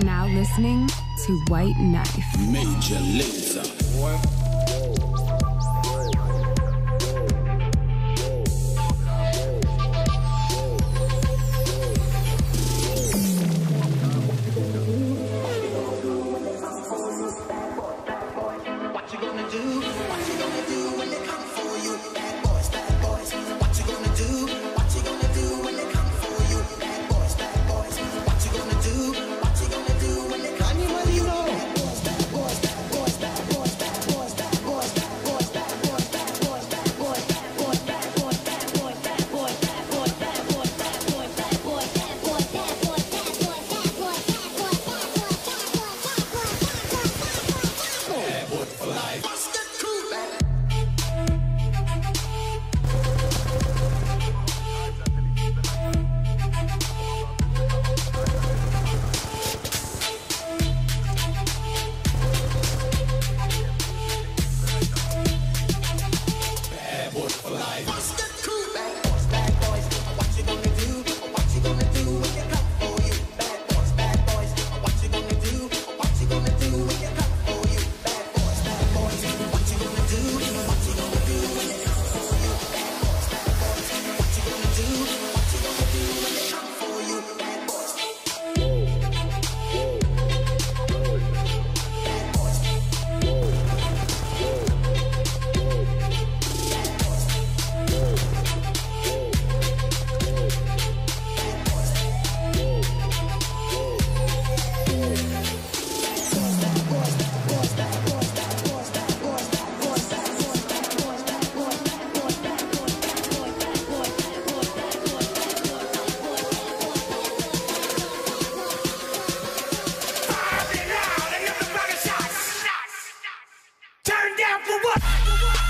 are now listening to White Knife. Major Laser. What? down for what?